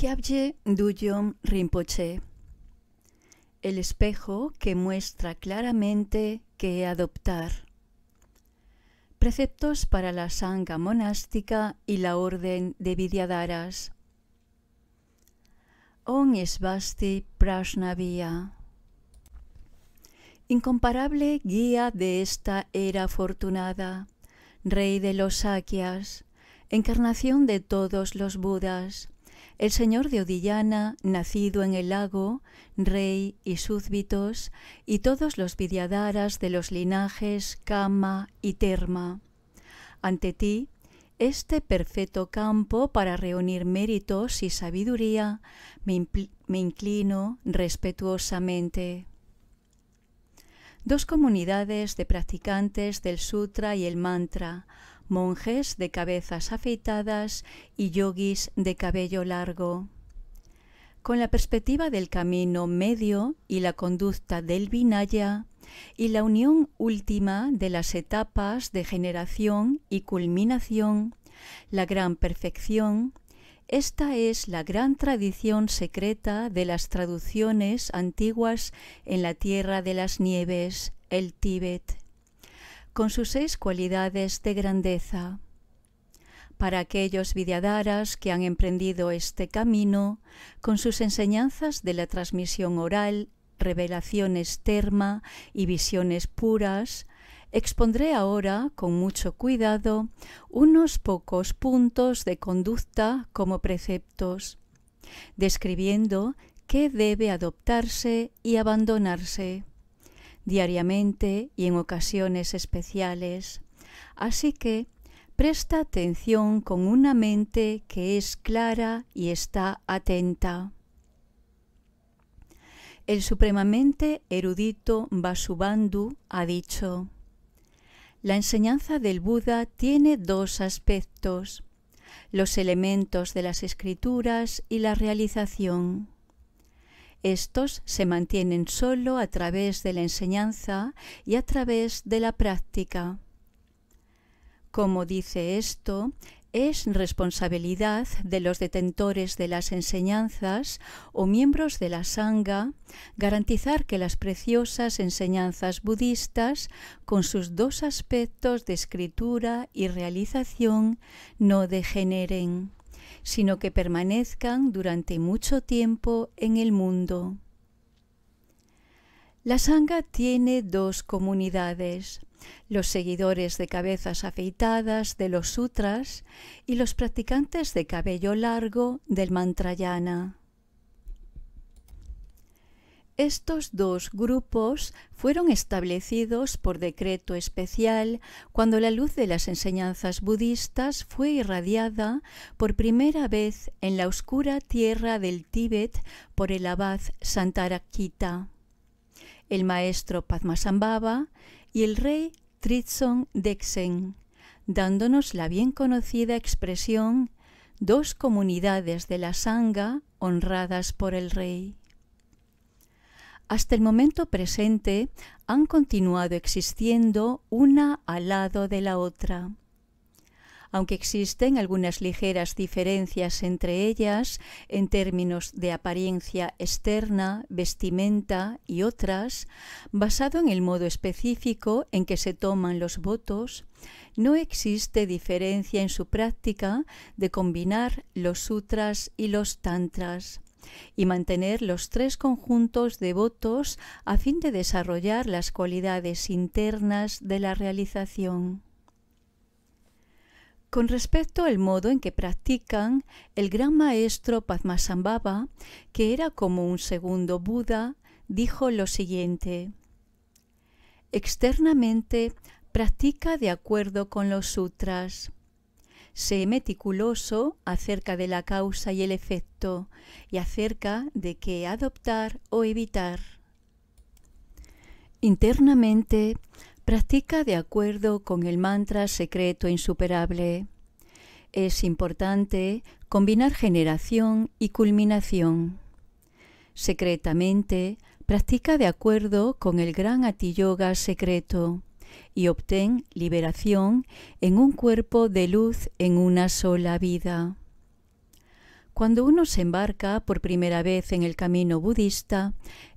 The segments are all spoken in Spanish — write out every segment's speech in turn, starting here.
Kyabje Duyom Rinpoche El espejo que muestra claramente que adoptar. Preceptos para la sangha monástica y la orden de Vidyadharas. On Svasti Prashnavia. Incomparable guía de esta era afortunada, rey de los Sakyas, encarnación de todos los Budas, el señor de Odillana, nacido en el lago, rey y súbditos, y todos los vidyadaras de los linajes Kama y Terma. Ante ti, este perfecto campo para reunir méritos y sabiduría, me, me inclino respetuosamente. Dos comunidades de practicantes del sutra y el mantra, monjes de cabezas afeitadas y yogis de cabello largo. Con la perspectiva del camino medio y la conducta del Vinaya y la unión última de las etapas de generación y culminación, la gran perfección, esta es la gran tradición secreta de las traducciones antiguas en la tierra de las nieves, el Tíbet con sus seis cualidades de grandeza. Para aquellos vidyadaras que han emprendido este camino, con sus enseñanzas de la transmisión oral, revelaciones terma y visiones puras, expondré ahora con mucho cuidado unos pocos puntos de conducta como preceptos, describiendo qué debe adoptarse y abandonarse diariamente y en ocasiones especiales. Así que presta atención con una mente que es clara y está atenta. El supremamente erudito Vasubandhu ha dicho, la enseñanza del Buda tiene dos aspectos, los elementos de las escrituras y la realización. Estos se mantienen solo a través de la enseñanza y a través de la práctica. Como dice esto, es responsabilidad de los detentores de las enseñanzas o miembros de la Sangha garantizar que las preciosas enseñanzas budistas, con sus dos aspectos de escritura y realización, no degeneren sino que permanezcan durante mucho tiempo en el mundo. La Sangha tiene dos comunidades, los seguidores de cabezas afeitadas de los sutras y los practicantes de cabello largo del mantrayana. Estos dos grupos fueron establecidos por decreto especial cuando la luz de las enseñanzas budistas fue irradiada por primera vez en la oscura tierra del Tíbet por el abad Santarakita, el maestro Padmasambhava y el rey Tritson Deksen, dándonos la bien conocida expresión dos comunidades de la Sangha honradas por el rey hasta el momento presente han continuado existiendo una al lado de la otra. Aunque existen algunas ligeras diferencias entre ellas en términos de apariencia externa, vestimenta y otras, basado en el modo específico en que se toman los votos, no existe diferencia en su práctica de combinar los sutras y los tantras y mantener los tres conjuntos de votos a fin de desarrollar las cualidades internas de la realización. Con respecto al modo en que practican, el gran maestro Padmasambhava, que era como un segundo Buda, dijo lo siguiente: Externamente practica de acuerdo con los sutras Sé meticuloso acerca de la causa y el efecto y acerca de qué adoptar o evitar. Internamente, practica de acuerdo con el mantra secreto insuperable. Es importante combinar generación y culminación. Secretamente, practica de acuerdo con el gran atiyoga secreto y obtén liberación en un cuerpo de luz en una sola vida. Cuando uno se embarca por primera vez en el camino budista,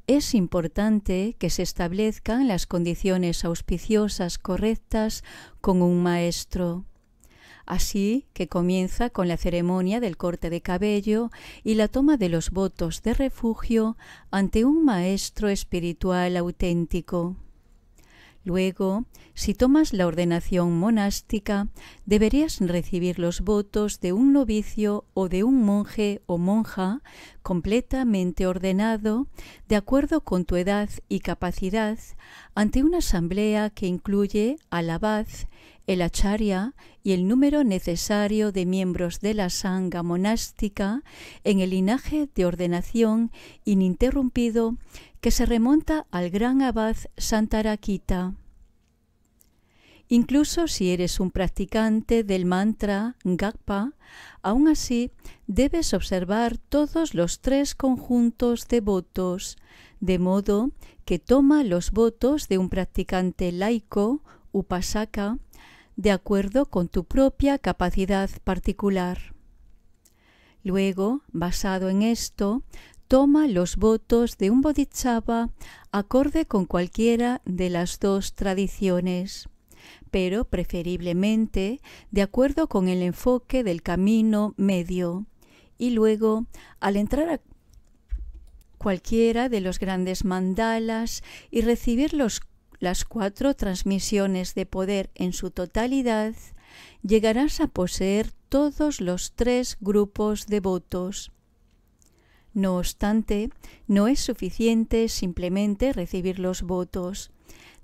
es importante que se establezcan las condiciones auspiciosas correctas con un maestro. Así que comienza con la ceremonia del corte de cabello y la toma de los votos de refugio ante un maestro espiritual auténtico. Luego, si tomas la ordenación monástica, deberías recibir los votos de un novicio o de un monje o monja completamente ordenado, de acuerdo con tu edad y capacidad, ante una asamblea que incluye al abad, el acharya y el número necesario de miembros de la sangha monástica en el linaje de ordenación ininterrumpido que se remonta al gran abad Santarakita. Incluso si eres un practicante del mantra Gakpa, aún así debes observar todos los tres conjuntos de votos, de modo que toma los votos de un practicante laico, upasaka, de acuerdo con tu propia capacidad particular. Luego, basado en esto, toma los votos de un bodhisattva acorde con cualquiera de las dos tradiciones, pero preferiblemente de acuerdo con el enfoque del camino medio, y luego, al entrar a cualquiera de los grandes mandalas y recibir los las cuatro transmisiones de poder en su totalidad, llegarás a poseer todos los tres grupos de votos. No obstante, no es suficiente simplemente recibir los votos.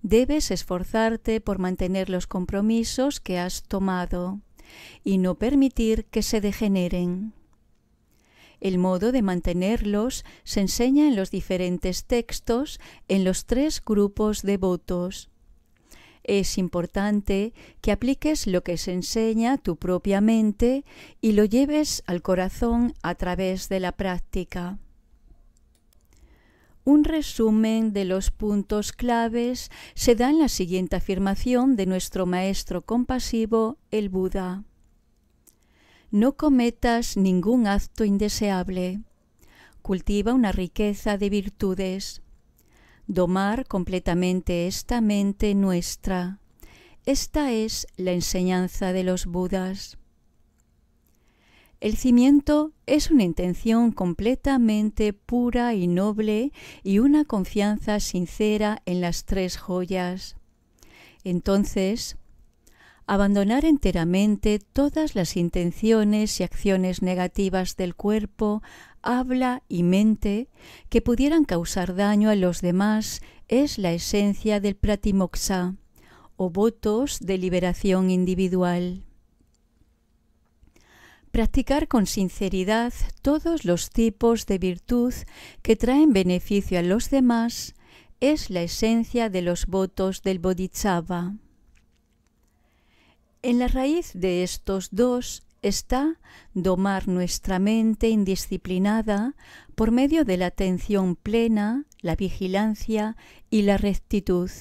Debes esforzarte por mantener los compromisos que has tomado y no permitir que se degeneren. El modo de mantenerlos se enseña en los diferentes textos en los tres grupos de votos. Es importante que apliques lo que se enseña tu propia mente y lo lleves al corazón a través de la práctica. Un resumen de los puntos claves se da en la siguiente afirmación de nuestro maestro compasivo, el Buda. No cometas ningún acto indeseable. Cultiva una riqueza de virtudes. Domar completamente esta mente nuestra. Esta es la enseñanza de los Budas. El cimiento es una intención completamente pura y noble y una confianza sincera en las tres joyas. Entonces, abandonar enteramente todas las intenciones y acciones negativas del cuerpo, habla y mente que pudieran causar daño a los demás es la esencia del pratimoksha o votos de liberación individual. Practicar con sinceridad todos los tipos de virtud que traen beneficio a los demás es la esencia de los votos del Bodhisattva. En la raíz de estos dos está domar nuestra mente indisciplinada por medio de la atención plena, la vigilancia y la rectitud,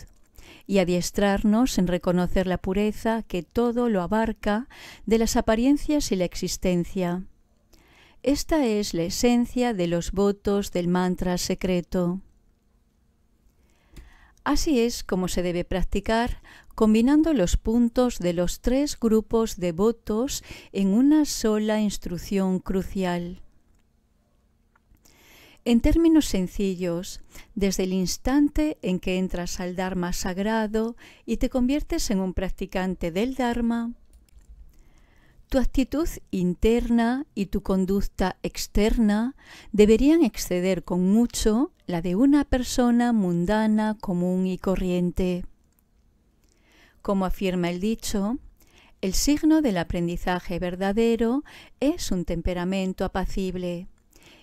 y adiestrarnos en reconocer la pureza que todo lo abarca de las apariencias y la existencia. Esta es la esencia de los votos del mantra secreto. Así es como se debe practicar combinando los puntos de los tres grupos de votos en una sola instrucción crucial. En términos sencillos, desde el instante en que entras al Dharma sagrado y te conviertes en un practicante del Dharma, tu actitud interna y tu conducta externa deberían exceder con mucho la de una persona mundana, común y corriente. Como afirma el dicho, el signo del aprendizaje verdadero es un temperamento apacible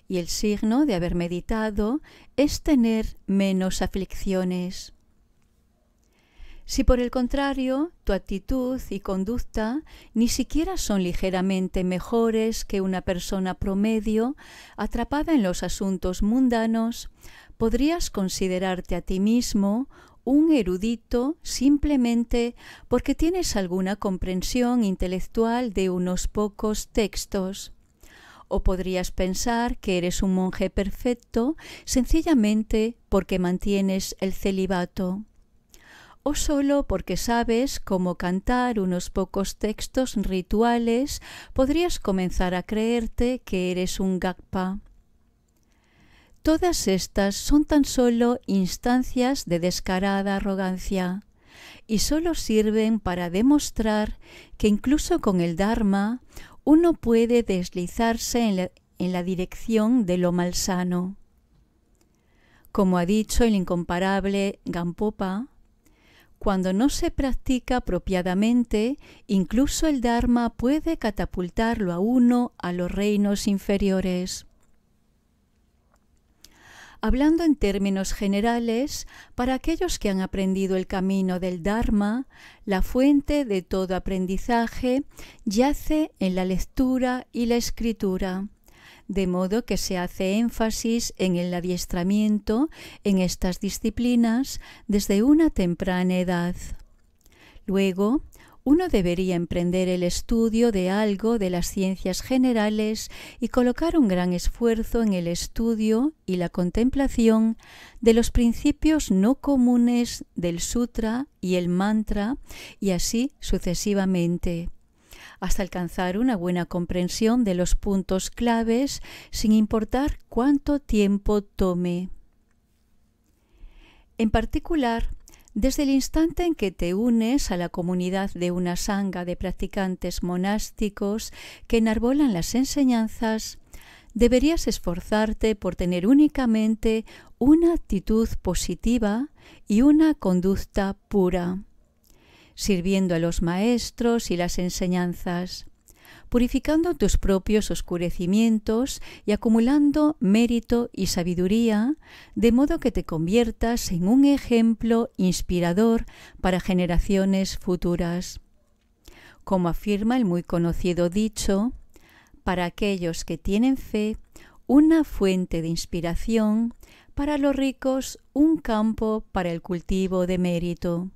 y el signo de haber meditado es tener menos aflicciones. Si por el contrario tu actitud y conducta ni siquiera son ligeramente mejores que una persona promedio atrapada en los asuntos mundanos, podrías considerarte a ti mismo un erudito simplemente porque tienes alguna comprensión intelectual de unos pocos textos, O podrías pensar que eres un monje perfecto sencillamente porque mantienes el celibato. O solo porque sabes cómo cantar unos pocos textos rituales, podrías comenzar a creerte que eres un gakpa. Todas estas son tan solo instancias de descarada arrogancia y solo sirven para demostrar que incluso con el Dharma uno puede deslizarse en la, en la dirección de lo malsano. Como ha dicho el incomparable Gampopa, cuando no se practica apropiadamente, incluso el Dharma puede catapultarlo a uno a los reinos inferiores. Hablando en términos generales, para aquellos que han aprendido el camino del Dharma, la fuente de todo aprendizaje yace en la lectura y la escritura, de modo que se hace énfasis en el adiestramiento en estas disciplinas desde una temprana edad. Luego, uno debería emprender el estudio de algo de las ciencias generales y colocar un gran esfuerzo en el estudio y la contemplación de los principios no comunes del sutra y el mantra y así sucesivamente hasta alcanzar una buena comprensión de los puntos claves sin importar cuánto tiempo tome. En particular, desde el instante en que te unes a la comunidad de una sanga de practicantes monásticos que enarbolan las enseñanzas, deberías esforzarte por tener únicamente una actitud positiva y una conducta pura, sirviendo a los maestros y las enseñanzas purificando tus propios oscurecimientos y acumulando mérito y sabiduría, de modo que te conviertas en un ejemplo inspirador para generaciones futuras. Como afirma el muy conocido dicho, para aquellos que tienen fe, una fuente de inspiración, para los ricos un campo para el cultivo de mérito.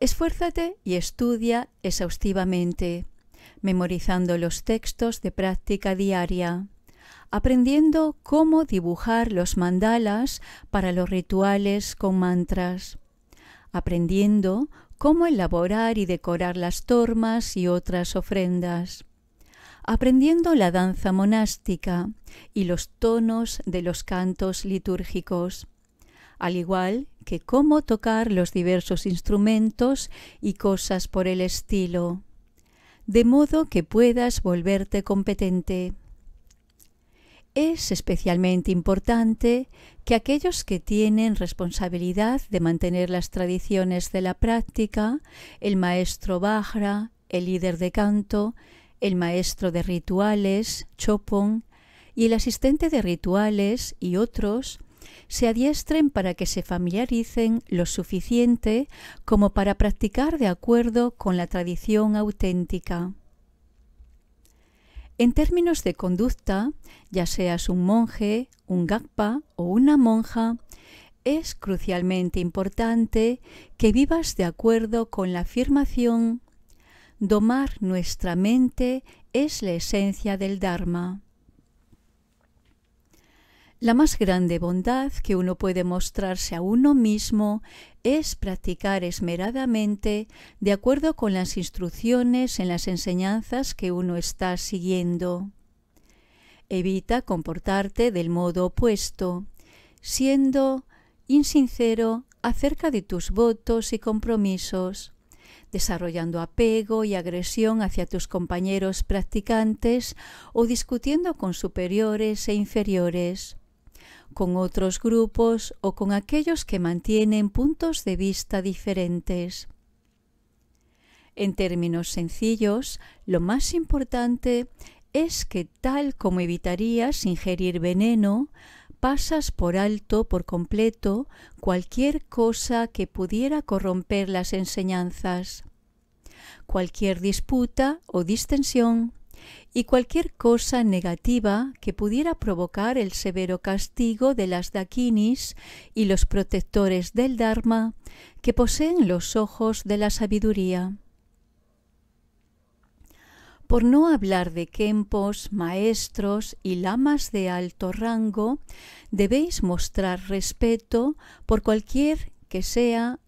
Esfuérzate y estudia exhaustivamente, memorizando los textos de práctica diaria, aprendiendo cómo dibujar los mandalas para los rituales con mantras, aprendiendo cómo elaborar y decorar las tormas y otras ofrendas, aprendiendo la danza monástica y los tonos de los cantos litúrgicos, al igual que cómo tocar los diversos instrumentos y cosas por el estilo, de modo que puedas volverte competente. Es especialmente importante que aquellos que tienen responsabilidad de mantener las tradiciones de la práctica, el maestro Bajra, el líder de canto, el maestro de rituales, Chopon, y el asistente de rituales y otros, se adiestren para que se familiaricen lo suficiente como para practicar de acuerdo con la tradición auténtica. En términos de conducta, ya seas un monje, un gakpa o una monja, es crucialmente importante que vivas de acuerdo con la afirmación Domar nuestra mente es la esencia del Dharma. La más grande bondad que uno puede mostrarse a uno mismo es practicar esmeradamente de acuerdo con las instrucciones en las enseñanzas que uno está siguiendo. Evita comportarte del modo opuesto, siendo insincero acerca de tus votos y compromisos, desarrollando apego y agresión hacia tus compañeros practicantes o discutiendo con superiores e inferiores con otros grupos o con aquellos que mantienen puntos de vista diferentes. En términos sencillos, lo más importante es que tal como evitarías ingerir veneno, pasas por alto por completo cualquier cosa que pudiera corromper las enseñanzas. Cualquier disputa o distensión y cualquier cosa negativa que pudiera provocar el severo castigo de las dakinis y los protectores del Dharma que poseen los ojos de la sabiduría. Por no hablar de kempos, maestros y lamas de alto rango, debéis mostrar respeto por cualquier que sea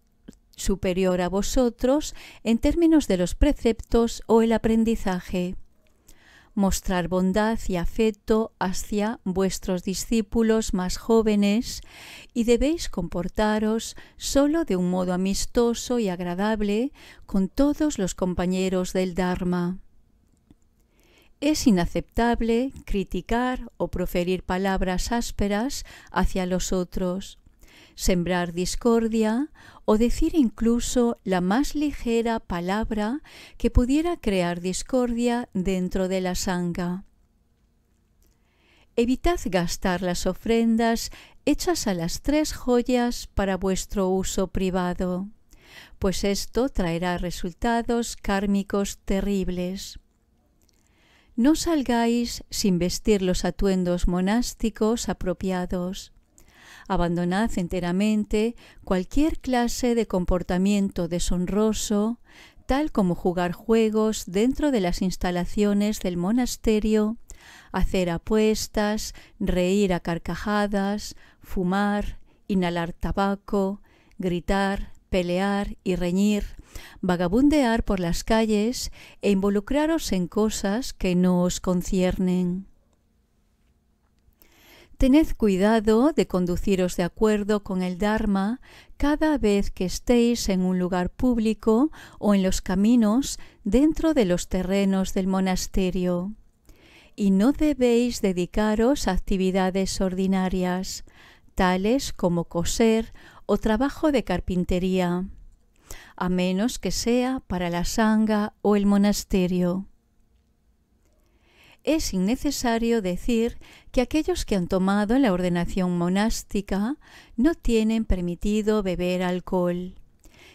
superior a vosotros en términos de los preceptos o el aprendizaje mostrar bondad y afecto hacia vuestros discípulos más jóvenes y debéis comportaros solo de un modo amistoso y agradable con todos los compañeros del Dharma. Es inaceptable criticar o proferir palabras ásperas hacia los otros sembrar discordia o decir incluso la más ligera palabra que pudiera crear discordia dentro de la sanga. Evitad gastar las ofrendas hechas a las tres joyas para vuestro uso privado, pues esto traerá resultados kármicos terribles. No salgáis sin vestir los atuendos monásticos apropiados abandonad enteramente cualquier clase de comportamiento deshonroso, tal como jugar juegos dentro de las instalaciones del monasterio, hacer apuestas, reír a carcajadas, fumar, inhalar tabaco, gritar, pelear y reñir, vagabundear por las calles e involucraros en cosas que no os conciernen. Tened cuidado de conduciros de acuerdo con el Dharma cada vez que estéis en un lugar público o en los caminos dentro de los terrenos del monasterio. Y no debéis dedicaros a actividades ordinarias, tales como coser o trabajo de carpintería, a menos que sea para la sanga o el monasterio es innecesario decir que aquellos que han tomado la ordenación monástica no tienen permitido beber alcohol,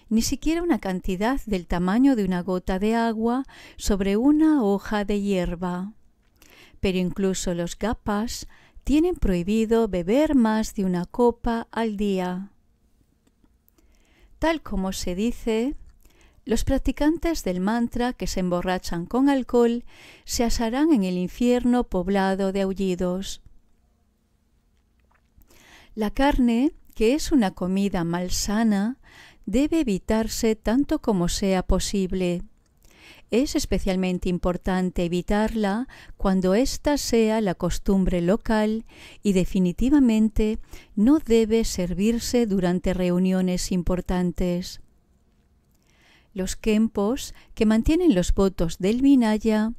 ni siquiera una cantidad del tamaño de una gota de agua sobre una hoja de hierba. Pero incluso los gapas tienen prohibido beber más de una copa al día. Tal como se dice, los practicantes del mantra que se emborrachan con alcohol se asarán en el infierno poblado de aullidos. La carne, que es una comida malsana, debe evitarse tanto como sea posible. Es especialmente importante evitarla cuando ésta sea la costumbre local y definitivamente no debe servirse durante reuniones importantes. Los kempos que mantienen los votos del Vinaya,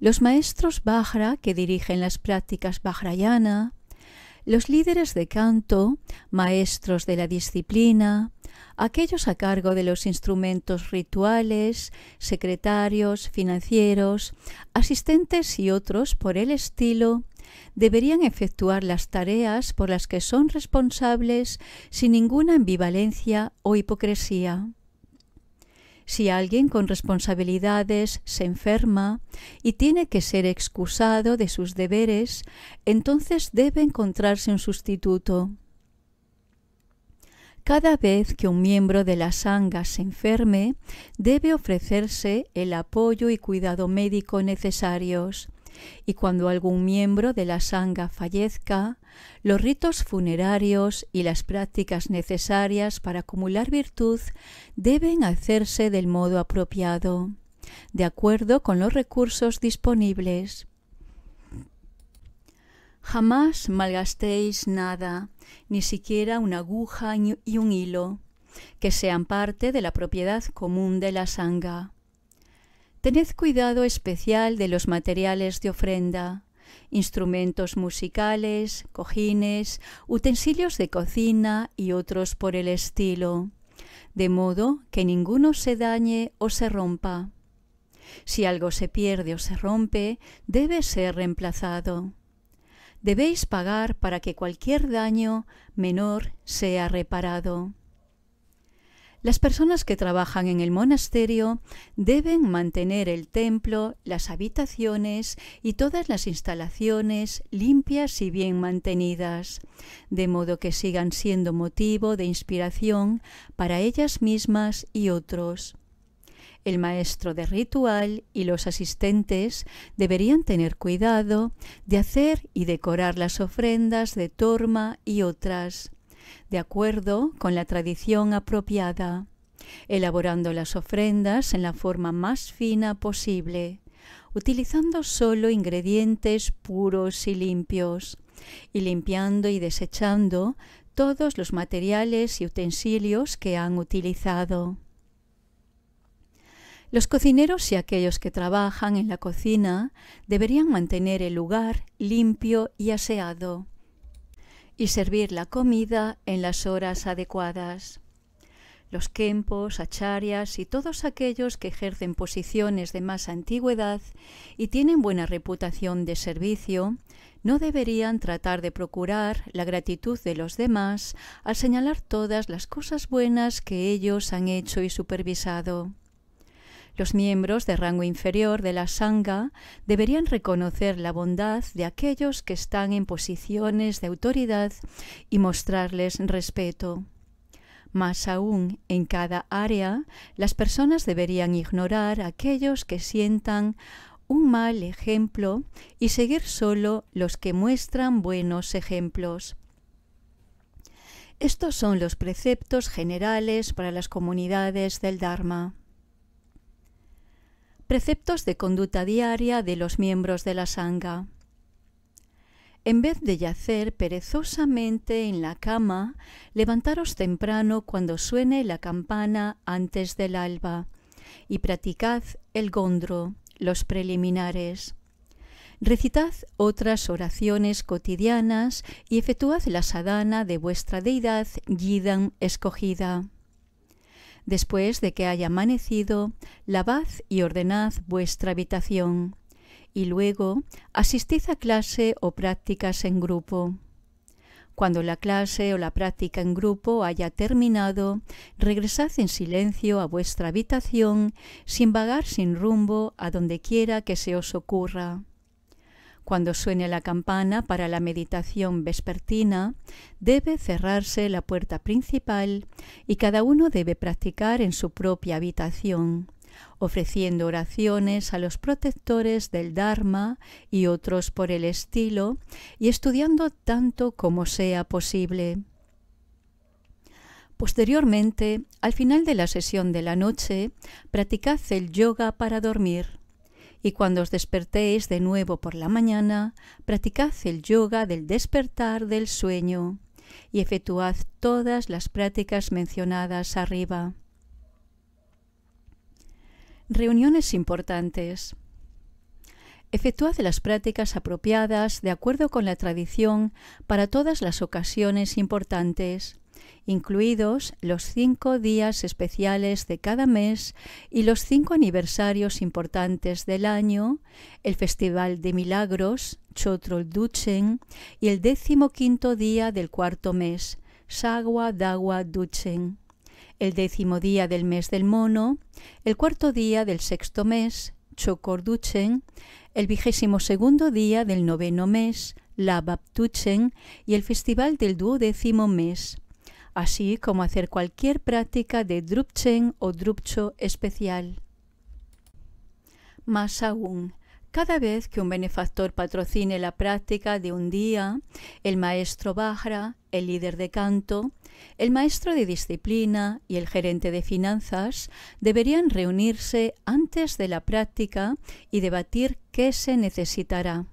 los maestros Bajra que dirigen las prácticas Bajrayana, los líderes de canto, maestros de la disciplina, aquellos a cargo de los instrumentos rituales, secretarios, financieros, asistentes y otros por el estilo, deberían efectuar las tareas por las que son responsables sin ninguna ambivalencia o hipocresía. Si alguien con responsabilidades se enferma y tiene que ser excusado de sus deberes, entonces debe encontrarse un sustituto. Cada vez que un miembro de la sanga se enferme, debe ofrecerse el apoyo y cuidado médico necesarios y cuando algún miembro de la sanga fallezca, los ritos funerarios y las prácticas necesarias para acumular virtud deben hacerse del modo apropiado, de acuerdo con los recursos disponibles. Jamás malgastéis nada, ni siquiera una aguja y un hilo, que sean parte de la propiedad común de la sanga. Tened cuidado especial de los materiales de ofrenda, instrumentos musicales, cojines, utensilios de cocina y otros por el estilo, de modo que ninguno se dañe o se rompa. Si algo se pierde o se rompe, debe ser reemplazado. Debéis pagar para que cualquier daño menor sea reparado. Las personas que trabajan en el monasterio deben mantener el templo, las habitaciones y todas las instalaciones limpias y bien mantenidas, de modo que sigan siendo motivo de inspiración para ellas mismas y otros. El maestro de ritual y los asistentes deberían tener cuidado de hacer y decorar las ofrendas de torma y otras, de acuerdo con la tradición apropiada, elaborando las ofrendas en la forma más fina posible, utilizando solo ingredientes puros y limpios, y limpiando y desechando todos los materiales y utensilios que han utilizado. Los cocineros y aquellos que trabajan en la cocina deberían mantener el lugar limpio y aseado y servir la comida en las horas adecuadas. Los kempos, acharias y todos aquellos que ejercen posiciones de más antigüedad y tienen buena reputación de servicio no deberían tratar de procurar la gratitud de los demás al señalar todas las cosas buenas que ellos han hecho y supervisado. Los miembros de rango inferior de la Sangha deberían reconocer la bondad de aquellos que están en posiciones de autoridad y mostrarles respeto. Más aún, en cada área, las personas deberían ignorar aquellos que sientan un mal ejemplo y seguir solo los que muestran buenos ejemplos. Estos son los preceptos generales para las comunidades del Dharma. Preceptos de conducta diaria de los miembros de la Sangha. En vez de yacer perezosamente en la cama, levantaros temprano cuando suene la campana antes del alba, y practicad el gondro, los preliminares. Recitad otras oraciones cotidianas y efectuad la sadhana de vuestra deidad Yidan escogida. Después de que haya amanecido, lavad y ordenad vuestra habitación, y luego asistid a clase o prácticas en grupo. Cuando la clase o la práctica en grupo haya terminado, regresad en silencio a vuestra habitación, sin vagar sin rumbo a donde quiera que se os ocurra. Cuando suene la campana para la meditación vespertina, debe cerrarse la puerta principal y cada uno debe practicar en su propia habitación, ofreciendo oraciones a los protectores del Dharma y otros por el estilo, y estudiando tanto como sea posible. Posteriormente, al final de la sesión de la noche, practicad el yoga para dormir y cuando os despertéis de nuevo por la mañana, practicad el yoga del despertar del sueño y efectuad todas las prácticas mencionadas arriba. Reuniones importantes. Efectuad las prácticas apropiadas de acuerdo con la tradición para todas las ocasiones importantes incluidos los cinco días especiales de cada mes y los cinco aniversarios importantes del año, el Festival de Milagros, Chotrol Duchen, y el décimo quinto día del cuarto mes, Sagwa Dawa Duchen, el décimo día del mes del mono, el cuarto día del sexto mes, Chokor Duchen, el vigésimo segundo día del noveno mes, Labab Duchen, y el festival del duodécimo mes, así como hacer cualquier práctica de Drupchen o Drupcho especial. Más aún, cada vez que un benefactor patrocine la práctica de un día, el maestro Bajra, el líder de canto, el maestro de disciplina y el gerente de finanzas deberían reunirse antes de la práctica y debatir qué se necesitará.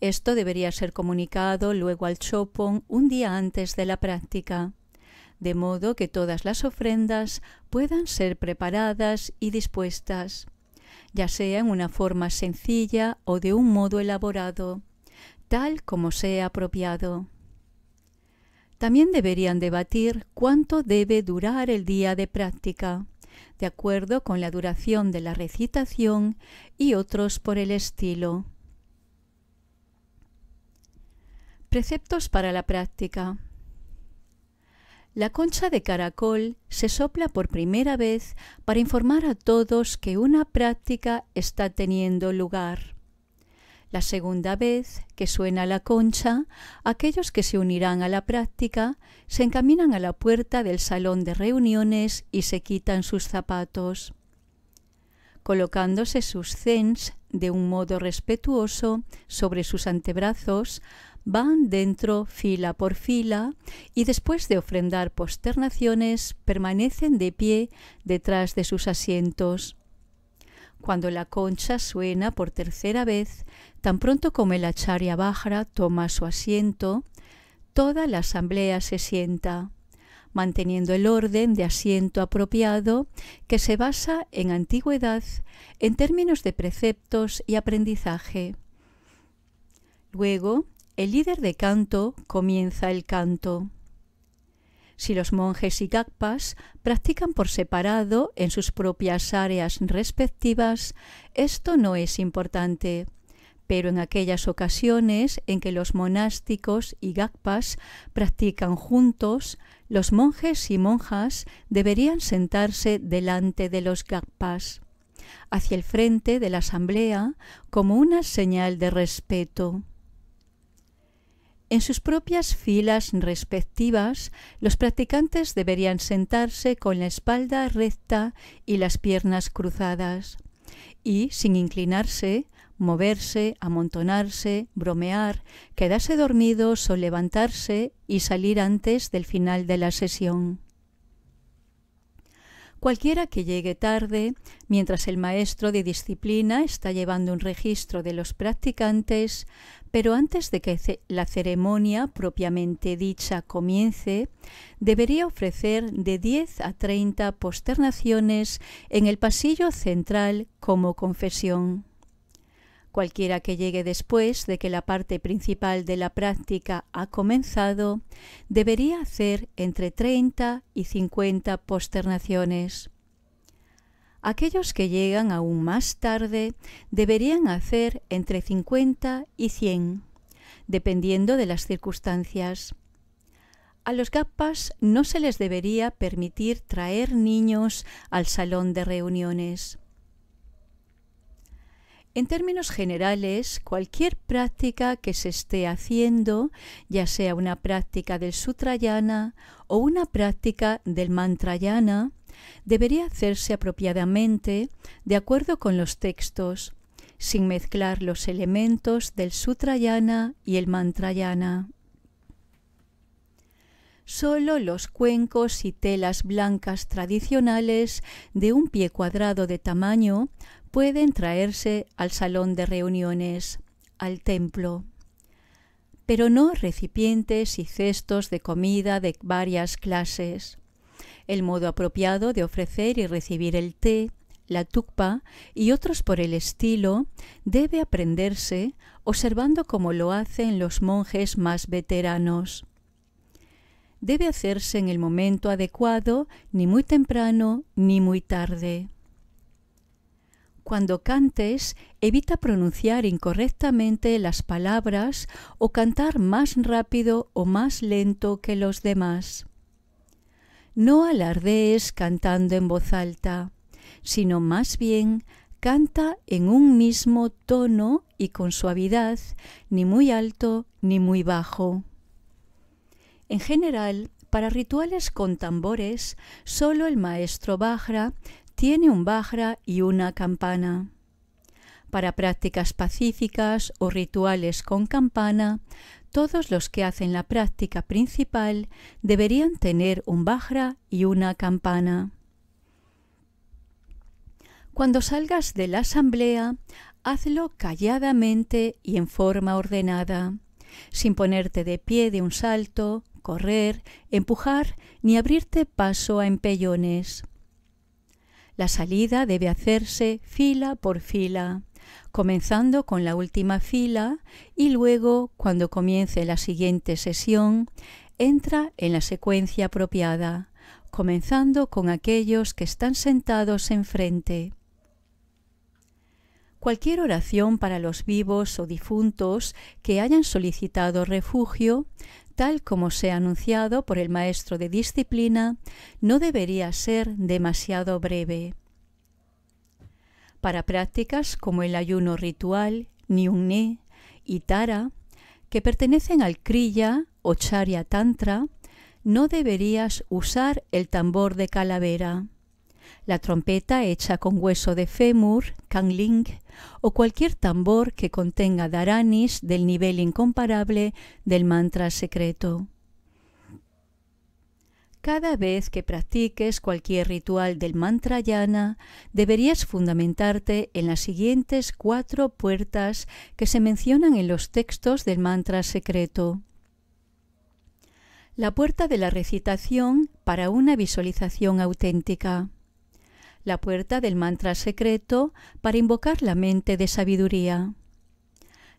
Esto debería ser comunicado luego al Chopon un día antes de la práctica, de modo que todas las ofrendas puedan ser preparadas y dispuestas, ya sea en una forma sencilla o de un modo elaborado, tal como sea apropiado. También deberían debatir cuánto debe durar el día de práctica, de acuerdo con la duración de la recitación y otros por el estilo. Preceptos para la práctica. La concha de caracol se sopla por primera vez para informar a todos que una práctica está teniendo lugar. La segunda vez que suena la concha, aquellos que se unirán a la práctica se encaminan a la puerta del salón de reuniones y se quitan sus zapatos. colocándose sus zens de un modo respetuoso sobre sus antebrazos, van dentro fila por fila y después de ofrendar posternaciones permanecen de pie detrás de sus asientos. Cuando la concha suena por tercera vez, tan pronto como el acharya bajra toma su asiento, toda la asamblea se sienta manteniendo el orden de asiento apropiado que se basa en antigüedad en términos de preceptos y aprendizaje. Luego, el líder de canto comienza el canto. Si los monjes y gakpas practican por separado en sus propias áreas respectivas, esto no es importante pero en aquellas ocasiones en que los monásticos y gakpas practican juntos, los monjes y monjas deberían sentarse delante de los gakpas, hacia el frente de la asamblea, como una señal de respeto. En sus propias filas respectivas, los practicantes deberían sentarse con la espalda recta y las piernas cruzadas, y, sin inclinarse, moverse, amontonarse, bromear, quedarse dormidos o levantarse y salir antes del final de la sesión. Cualquiera que llegue tarde, mientras el maestro de disciplina está llevando un registro de los practicantes, pero antes de que la ceremonia propiamente dicha comience, debería ofrecer de 10 a 30 posternaciones en el pasillo central como confesión. Cualquiera que llegue después de que la parte principal de la práctica ha comenzado, debería hacer entre 30 y 50 posternaciones. Aquellos que llegan aún más tarde deberían hacer entre 50 y 100, dependiendo de las circunstancias. A los GAPAS no se les debería permitir traer niños al salón de reuniones. En términos generales, cualquier práctica que se esté haciendo, ya sea una práctica del Sutrayana o una práctica del Mantrayana, debería hacerse apropiadamente de acuerdo con los textos, sin mezclar los elementos del Sutrayana y el Mantrayana. Solo los cuencos y telas blancas tradicionales de un pie cuadrado de tamaño pueden traerse al salón de reuniones, al templo, pero no recipientes y cestos de comida de varias clases. El modo apropiado de ofrecer y recibir el té, la tukpa y otros por el estilo debe aprenderse observando cómo lo hacen los monjes más veteranos. Debe hacerse en el momento adecuado, ni muy temprano ni muy tarde. Cuando cantes, evita pronunciar incorrectamente las palabras o cantar más rápido o más lento que los demás. No alardees cantando en voz alta, sino más bien canta en un mismo tono y con suavidad, ni muy alto ni muy bajo. En general, para rituales con tambores, solo el maestro Bajra tiene un bajra y una campana. Para prácticas pacíficas o rituales con campana, todos los que hacen la práctica principal deberían tener un bajra y una campana. Cuando salgas de la asamblea, hazlo calladamente y en forma ordenada, sin ponerte de pie de un salto, correr, empujar ni abrirte paso a empellones. La salida debe hacerse fila por fila, comenzando con la última fila y luego, cuando comience la siguiente sesión, entra en la secuencia apropiada, comenzando con aquellos que están sentados enfrente. Cualquier oración para los vivos o difuntos que hayan solicitado refugio tal como se ha anunciado por el maestro de disciplina, no debería ser demasiado breve. Para prácticas como el ayuno ritual, Nyungne y Tara, que pertenecen al Kriya o Charya Tantra, no deberías usar el tambor de calavera. la trompeta hecha con hueso de fémur, kangling, o cualquier tambor que contenga dharanis del nivel incomparable del mantra secreto. Cada vez que practiques cualquier ritual del mantra yana, deberías fundamentarte en las siguientes cuatro puertas que se mencionan en los textos del mantra secreto. La puerta de la recitación para una visualización auténtica. La puerta del mantra secreto para invocar la mente de sabiduría.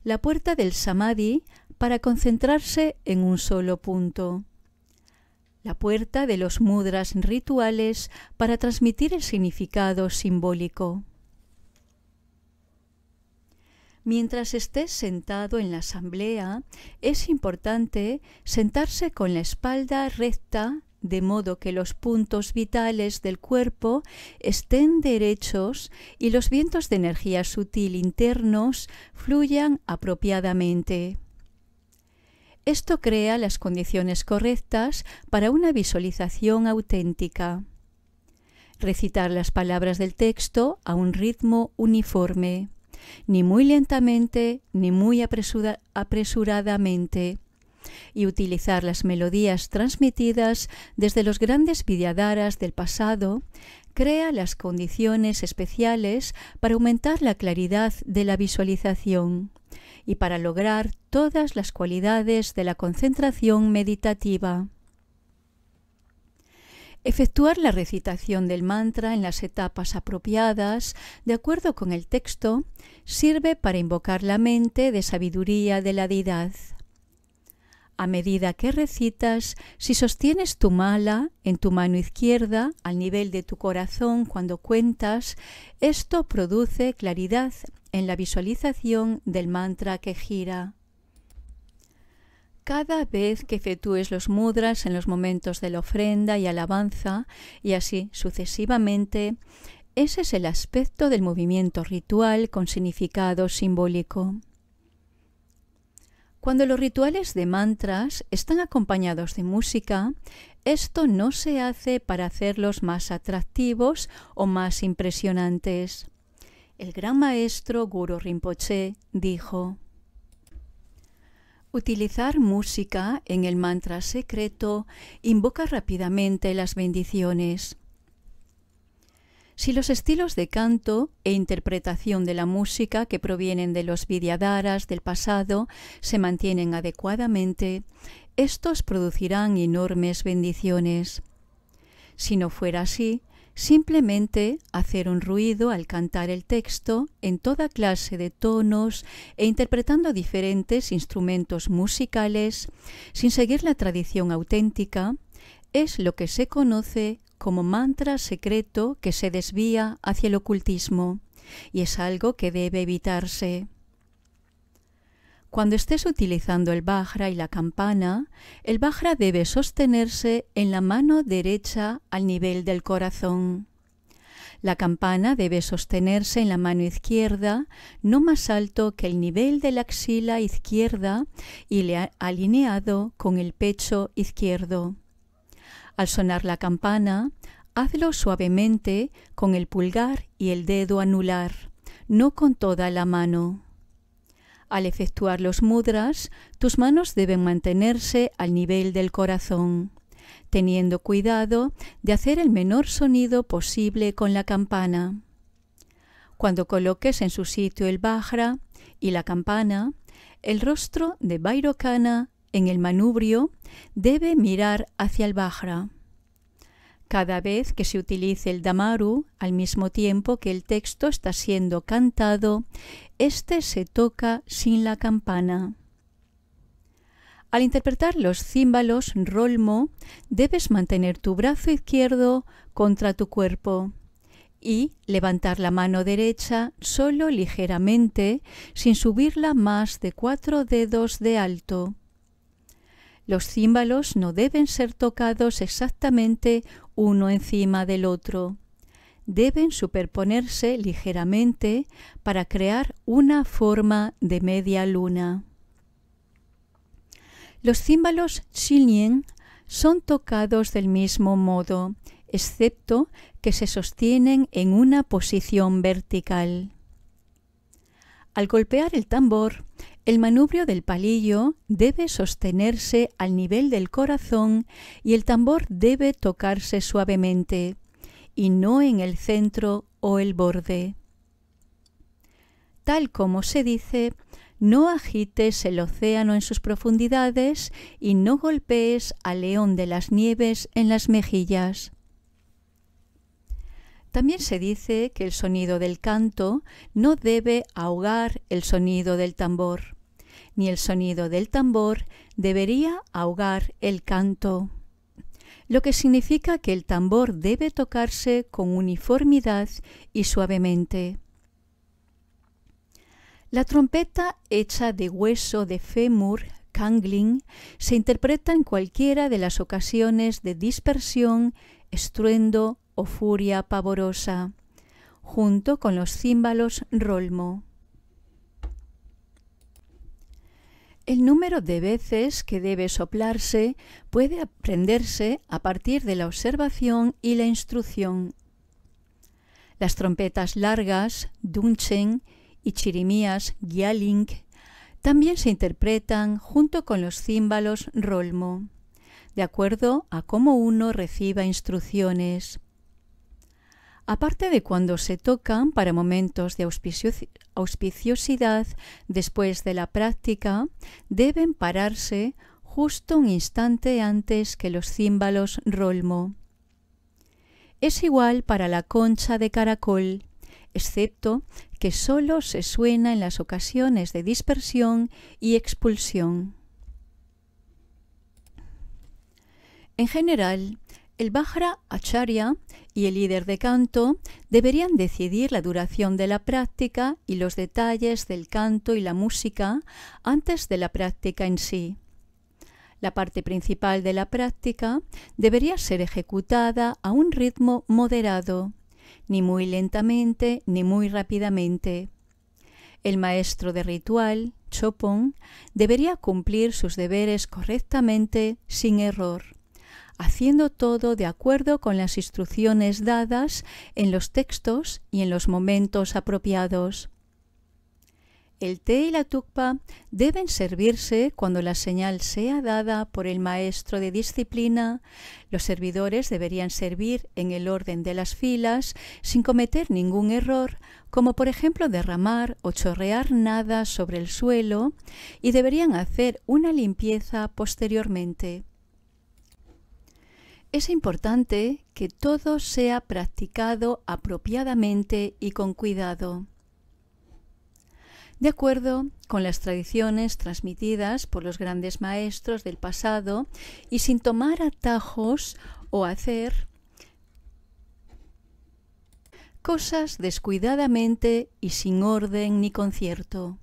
La puerta del samadhi para concentrarse en un solo punto. La puerta de los mudras rituales para transmitir el significado simbólico. Mientras estés sentado en la asamblea, es importante sentarse con la espalda recta, de modo que los puntos vitales del cuerpo estén derechos y los vientos de energía sutil internos fluyan apropiadamente. Esto crea las condiciones correctas para una visualización auténtica. Recitar las palabras del texto a un ritmo uniforme ni muy lentamente ni muy apresuradamente, y utilizar las melodías transmitidas desde los grandes vidyadaras del pasado crea las condiciones especiales para aumentar la claridad de la visualización y para lograr todas las cualidades de la concentración meditativa. Efectuar la recitación del mantra en las etapas apropiadas, de acuerdo con el texto, sirve para invocar la mente de sabiduría de la deidad. A medida que recitas, si sostienes tu mala en tu mano izquierda al nivel de tu corazón cuando cuentas, esto produce claridad en la visualización del mantra que gira. Cada vez que efectúes los mudras en los momentos de la ofrenda y alabanza, y así sucesivamente, ese es el aspecto del movimiento ritual con significado simbólico. Cuando los rituales de mantras están acompañados de música, esto no se hace para hacerlos más atractivos o más impresionantes. El gran maestro Guru Rinpoche dijo, Utilizar música en el mantra secreto invoca rápidamente las bendiciones. Si los estilos de canto e interpretación de la música que provienen de los vidyadaras del pasado se mantienen adecuadamente, estos producirán enormes bendiciones. Si no fuera así, Simplemente hacer un ruido al cantar el texto en toda clase de tonos e interpretando diferentes instrumentos musicales sin seguir la tradición auténtica es lo que se conoce como mantra secreto que se desvía hacia el ocultismo y es algo que debe evitarse. Cuando estés utilizando el bajra y la campana, el bajra debe sostenerse en la mano derecha al nivel del corazón. La campana debe sostenerse en la mano izquierda, no más alto que el nivel de la axila izquierda y alineado con el pecho izquierdo. Al sonar la campana, hazlo suavemente con el pulgar y el dedo anular, no con toda la mano. Al efectuar los mudras, tus manos deben mantenerse al nivel del corazón, teniendo cuidado de hacer el menor sonido posible con la campana. Cuando coloques en su sitio el bajra y la campana, el rostro de Vairocana en el manubrio debe mirar hacia el bajra. Cada vez que se utilice el damaru al mismo tiempo que el texto está siendo cantado, éste se toca sin la campana. Al interpretar los címbalos rolmo, debes mantener tu brazo izquierdo contra tu cuerpo y levantar la mano derecha solo ligeramente, sin subirla más de cuatro dedos de alto. Los címbalos no deben ser tocados exactamente uno encima del otro. Deben superponerse ligeramente para crear una forma de media luna. Los címbalos Shilien son tocados del mismo modo excepto que se sostienen en una posición vertical. Al golpear el tambor, el manubrio del palillo debe sostenerse al nivel del corazón y el tambor debe tocarse suavemente, y no en el centro o el borde. Tal como se dice, no agites el océano en sus profundidades y no golpees al león de las nieves en las mejillas. También se dice que el sonido del canto no debe ahogar el sonido del tambor, ni el sonido del tambor debería ahogar el canto, lo que significa que el tambor debe tocarse con uniformidad y suavemente. La trompeta hecha de hueso de fémur, kangling, se interpreta en cualquiera de las ocasiones de dispersión, estruendo o furia pavorosa, junto con los címbalos rolmo. El número de veces que debe soplarse puede aprenderse a partir de la observación y la instrucción. Las trompetas largas, dunchen, y chirimías, gialing, también se interpretan junto con los címbalos rolmo, de acuerdo a cómo uno reciba instrucciones. Aparte de cuando se tocan para momentos de auspiciosidad después de la práctica, deben pararse justo un instante antes que los címbalos rolmo. Es igual para la concha de caracol, excepto que sólo se suena en las ocasiones de dispersión y expulsión. En general, el Bhajra Acharya y el líder de canto deberían decidir la duración de la práctica y los detalles del canto y la música antes de la práctica en sí. La parte principal de la práctica debería ser ejecutada a un ritmo moderado, ni muy lentamente ni muy rápidamente. El maestro de ritual, Chopon, debería cumplir sus deberes correctamente sin error haciendo todo de acuerdo con las instrucciones dadas en los textos y en los momentos apropiados. El té y la tukpa deben servirse cuando la señal sea dada por el maestro de disciplina. Los servidores deberían servir en el orden de las filas sin cometer ningún error, como por ejemplo derramar o chorrear nada sobre el suelo, y deberían hacer una limpieza posteriormente. Es importante que todo sea practicado apropiadamente y con cuidado. De acuerdo con las tradiciones transmitidas por los grandes maestros del pasado y sin tomar atajos o hacer cosas descuidadamente y sin orden ni concierto.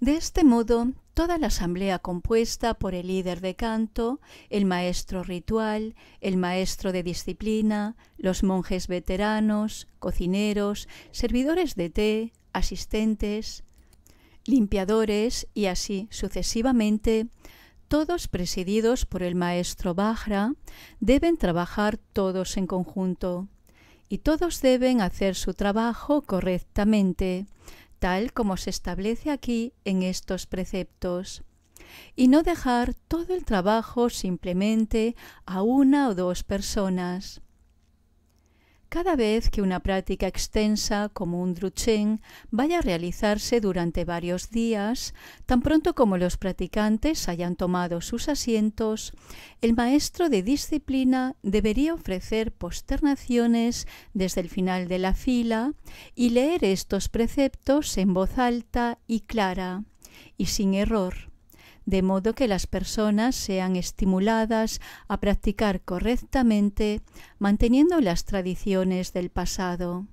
De este modo, toda la asamblea compuesta por el líder de canto, el maestro ritual, el maestro de disciplina, los monjes veteranos, cocineros, servidores de té, asistentes, limpiadores y así sucesivamente, todos presididos por el maestro Bajra, deben trabajar todos en conjunto. Y todos deben hacer su trabajo correctamente, tal como se establece aquí en estos preceptos, y no dejar todo el trabajo simplemente a una o dos personas. Cada vez que una práctica extensa como un druchen vaya a realizarse durante varios días, tan pronto como los practicantes hayan tomado sus asientos, el maestro de disciplina debería ofrecer posternaciones desde el final de la fila y leer estos preceptos en voz alta y clara y sin error de modo que las personas sean estimuladas a practicar correctamente, manteniendo las tradiciones del pasado.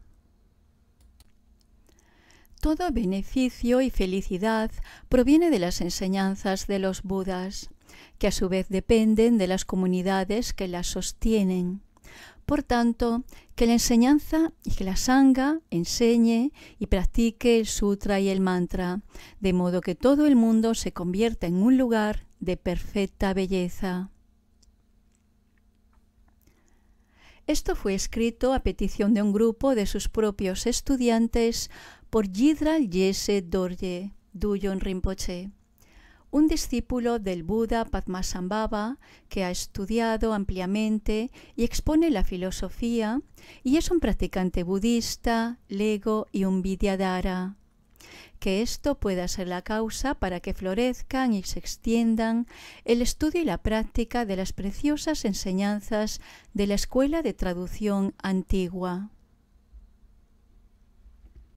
Todo beneficio y felicidad proviene de las enseñanzas de los Budas, que a su vez dependen de las comunidades que las sostienen. Por tanto, que la enseñanza y que la sangha enseñe y practique el sutra y el mantra, de modo que todo el mundo se convierta en un lugar de perfecta belleza. Esto fue escrito a petición de un grupo de sus propios estudiantes por Yidral Yese Dorje, Duyon Rinpoche, un discípulo del Buda Padmasambhava que ha estudiado ampliamente y expone la filosofía y es un practicante budista, lego y un vidyadhara que esto pueda ser la causa para que florezcan y se extiendan el estudio y la práctica de las preciosas enseñanzas de la escuela de traducción antigua.